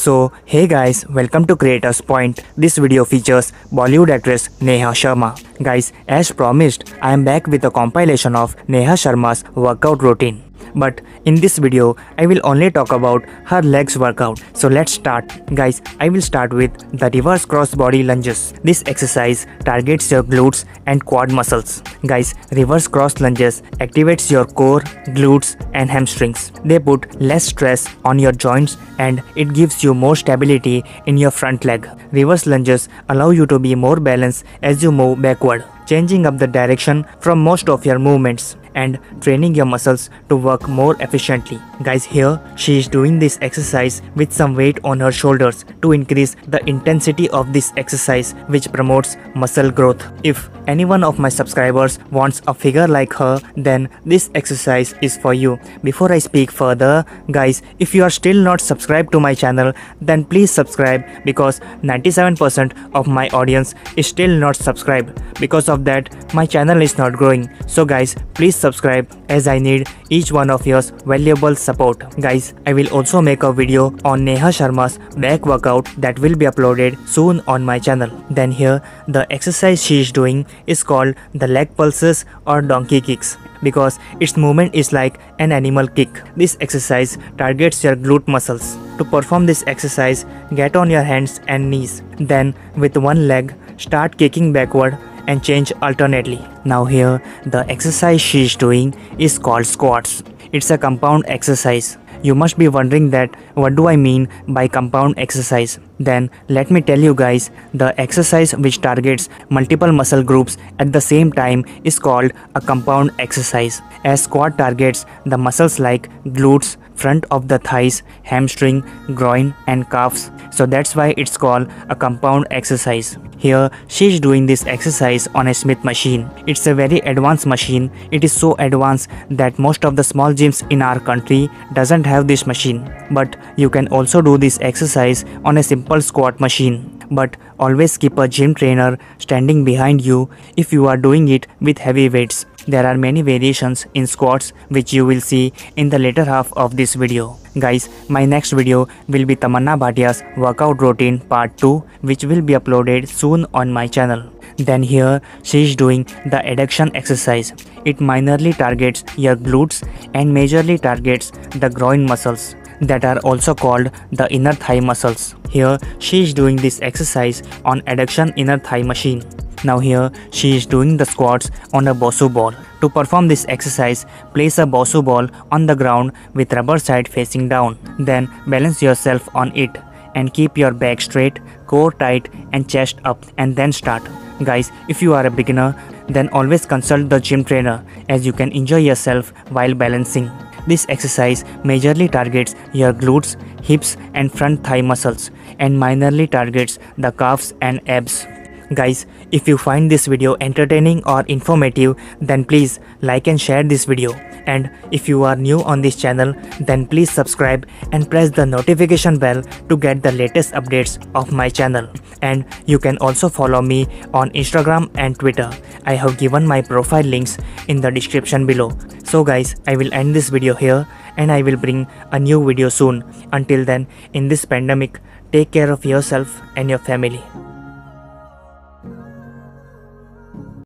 So, hey guys, welcome to Creators Point. This video features Bollywood actress Neha Sharma. Guys, as promised, I am back with a compilation of Neha Sharma's workout routine. But in this video, I will only talk about her legs workout. So let's start. Guys, I will start with the reverse cross body lunges. This exercise targets your glutes and quad muscles. Guys, reverse cross lunges activates your core, glutes and hamstrings. They put less stress on your joints and it gives you more stability in your front leg. Reverse lunges allow you to be more balanced as you move backward, changing up the direction from most of your movements and training your muscles to work more efficiently. Guys, here she is doing this exercise with some weight on her shoulders to increase the intensity of this exercise which promotes muscle growth. If any one of my subscribers wants a figure like her, then this exercise is for you. Before I speak further, guys, if you are still not subscribed to my channel, then please subscribe because 97% of my audience is still not subscribed. Because of that, my channel is not growing. So guys, please subscribe as I need each one of your valuable support. Guys, I will also make a video on Neha Sharma's back workout that will be uploaded soon on my channel. Then here, the exercise she is doing is called the leg pulses or donkey kicks because its movement is like an animal kick. This exercise targets your glute muscles. To perform this exercise, get on your hands and knees. Then with one leg, start kicking backward and change alternately. Now here, the exercise she is doing is called squats. It's a compound exercise. You must be wondering that what do I mean by compound exercise? Then let me tell you guys, the exercise which targets multiple muscle groups at the same time is called a compound exercise. As squat targets the muscles like glutes, front of the thighs, hamstring, groin and calves. So that's why it's called a compound exercise. Here she is doing this exercise on a Smith machine. It's a very advanced machine. It is so advanced that most of the small gyms in our country doesn't have this machine. But you can also do this exercise on a simple squat machine but always keep a gym trainer standing behind you if you are doing it with heavy weights. There are many variations in squats which you will see in the later half of this video. Guys, my next video will be Tamanna Bhatia's workout routine part 2 which will be uploaded soon on my channel. Then here she is doing the adduction exercise. It minorly targets your glutes and majorly targets the groin muscles that are also called the inner thigh muscles. Here she is doing this exercise on adduction inner thigh machine. Now here she is doing the squats on a Bosu ball. To perform this exercise, place a Bosu ball on the ground with rubber side facing down. Then balance yourself on it and keep your back straight, core tight and chest up and then start. Guys, if you are a beginner, then always consult the gym trainer as you can enjoy yourself while balancing. This exercise majorly targets your glutes, hips and front thigh muscles and minorly targets the calves and abs. Guys, if you find this video entertaining or informative, then please like and share this video. And if you are new on this channel, then please subscribe and press the notification bell to get the latest updates of my channel. And you can also follow me on Instagram and Twitter. I have given my profile links in the description below. So guys, I will end this video here and I will bring a new video soon. Until then, in this pandemic, take care of yourself and your family.